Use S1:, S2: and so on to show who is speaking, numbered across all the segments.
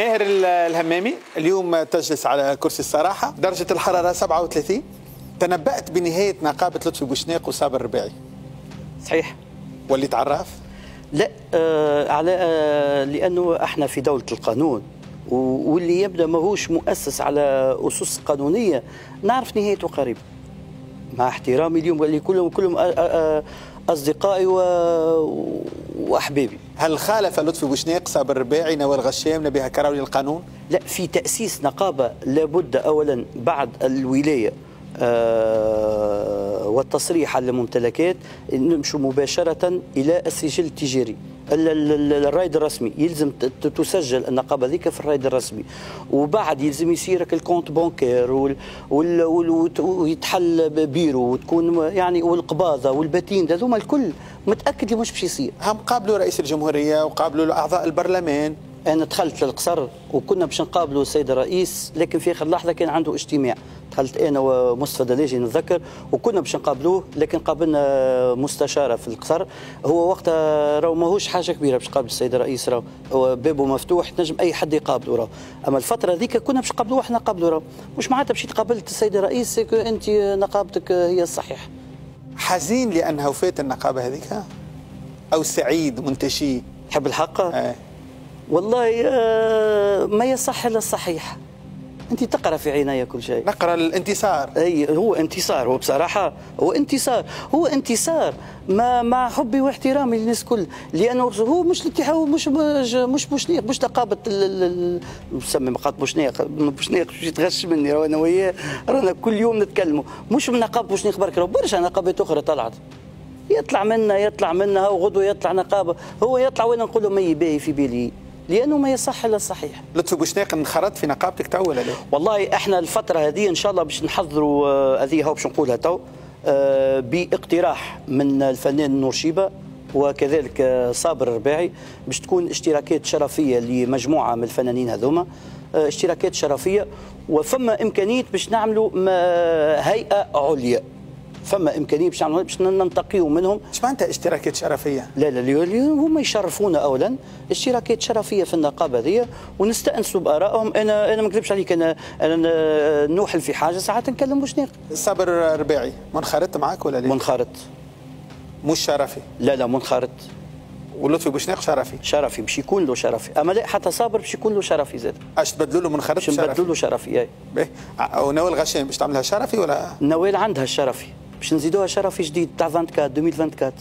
S1: ماهر الهمامي اليوم تجلس على كرسي الصراحة درجة الحرارة 37 تنبأت بنهاية نقابة لطفي بوشناق وصابر الرباعي.
S2: صحيح.
S1: واللي تعرف
S2: لا آه على آه لأنه إحنا في دولة القانون واللي يبدأ ماهوش مؤسس على أسس قانونية نعرف نهايته قريب. مع احترامي اليوم اللي كلهم كلهم آه، آه، أصدقائي و- وأحبابي.
S1: هل خالف لطفي بوشناق صابر الرباعي نوال غشام نبيها كراوي القانون
S2: لا في تأسيس نقابة لابد أولا بعد الولاية آه، والتصريح على الممتلكات نمشوا مباشرة إلى السجل التجاري. ال- ال- ال- الرايد الرسمي يلزم تسجل النقابة ذيك في الرايد الرسمي. وبعد يلزم يصيرك ال compte وت- ويتحل بيرو وتكون يعني والقباضة وال patente هذوما الكل متأكد اللي مش باش يصير.
S1: هم قابلوا رئيس الجمهورية وقابلوا أعضاء البرلمان.
S2: أنا دخلت للقصر وكنا باش نقابلوا السيد الرئيس لكن في آخر لحظة كان عنده اجتماع. دخلت أنا ومصطفى دلاجي نتذكر وكنا باش نقابلوه لكن قابلنا مستشارة في القصر. هو وقتها راهو ماهوش حاجة كبيرة باش نقابل السيد الرئيس راهو. هو بابه مفتوح تنجم أي حد يقابله راهو. أما الفترة ذيك كنا باش نقابلوه إحنا نقابلوا راهو. مش معناتها مشيت قابلت السيد الرئيس أنت نقابتك هي الصحيح.
S1: حزين لأنها وفات النقابة هذيك؟ أو سعيد منتشي؟
S2: تحب الحق؟
S1: آه.
S2: والله آه، ما يصح إلا الصحيح. أنت تقرأ في عيني كل شيء.
S1: نقرأ الانتصار.
S2: أي هو انتصار. هو بصراحة هو انتصار. هو انتصار. ما مع حبي واحترامي للناس الكل لأنه هو مش الاتحاد هو مش مش مش بوشنيق مش نقابه نسمي مقاط بوشنيق. بوشنيق باش يتغش مني. أنا وياه رانا كل يوم نتكلموا. مش من نقابه بوشناق برك برشا نقابات أخرى طلعت. يطلع منا يطلع منها وغدوه يطلع نقابة. هو يطلع وأنا نقول له ما يباهي في بالي. لأنه ما يصح إلا الصحيح
S1: لطفي بوشناق انخرط في نقابتك تو ولا لا؟
S2: والله إحنا الفترة هذه إن شاء الله باش نحضروا آه، هذه هو باش نقولها تو آه، باقتراح من الفنان نور شيبة وكذلك آه، صابر الرباعي باش تكون اشتراكات شرفية لمجموعة من الفنانين هذوما اشتراكات شرفية وفما إمكانية باش نعملوا هيئة عليا فما إمكانية باش نعملوا باش ننتقيوا منهم.
S1: إيش معناتها اشتراكات شرفية؟
S2: لا لا اليوم اليوم هم يشرفونا اولا. اشتراكات شرفية في النقابة ذي ونستأنسوا بآرائهم. أنا أنا ما نكذبش عليك أنا أنا نوحل في حاجة ساعات نكلم بوشناق
S1: صابر الرباعي منخرط معك ولا لا؟
S2: منخرط.
S1: مش شرفي.
S2: لا لا منخرط.
S1: ولطفي بوشناق شرفي؟
S2: شرفي باش يكون له شرفي. أما لا حتى صابر باش يكون له شرفي زاد.
S1: اش تبدلوا له منخرط
S2: باش نبدلوا له شرفي أي.
S1: باهي. أو نوال غشام باش تعملها شرفي ولا؟
S2: نوال عندها الشرفي. باش نزيدوها شرفي جديد تاع 24 2024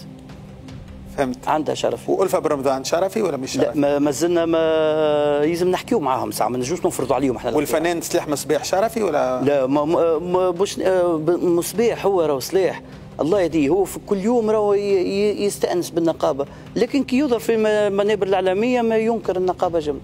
S1: فهمت.
S2: عندها شرفي.
S1: والفه برمضان شرفي ولا مش
S2: لا
S1: شرفي؟
S2: ما ما زلنا ما نحكيو معاهم ساعة ما نجوش نفرضوا عليهم إحنا
S1: والفنان سلاح مصباح شرفي ولا؟
S2: لا ما ما- ما بوش آه، ب- مصباح هو راهو سلاح. الله يهديه. هو في كل يوم راهو يستأنس بالنقابة. لكن كي يظهر في الم- المنابر الإعلامية ما ينكر النقابة جمله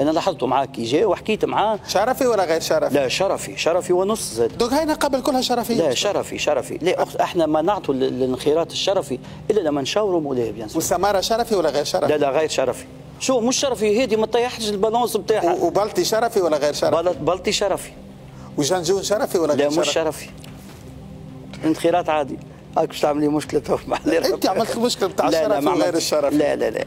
S2: أنا لاحظته كي جاء وحكيت معاه.
S1: شرفي ولا غير شرفي؟
S2: لا شرفي شرفي ونص زاد.
S1: دوك هاي نقابة كلها شرفية
S2: لا شرفي شرفي. لا أخ- إحنا ما نعطوا ال- الانخراط الشرفي إلا لما نشاوروا مولاي bien sûr.
S1: وسمارة شرفي ولا غير شرفي؟
S2: لا لا غير شرفي. شو مش شرفي هذه ما تطيحش ال balance
S1: بتاعها. وبلطي شرفي ولا غير شرفي؟
S2: بلط بلطي شرفي.
S1: وجنجون شرفي ولا
S2: لا
S1: غير
S2: مش شرفي؟ انخراط عادي. هاك باش تعمل لي مشكلة
S1: أنت عملت المشكلة بتاع
S2: لا لا
S1: الشرفي
S2: ما
S1: وغير. الشرفي.
S2: لا لا لا.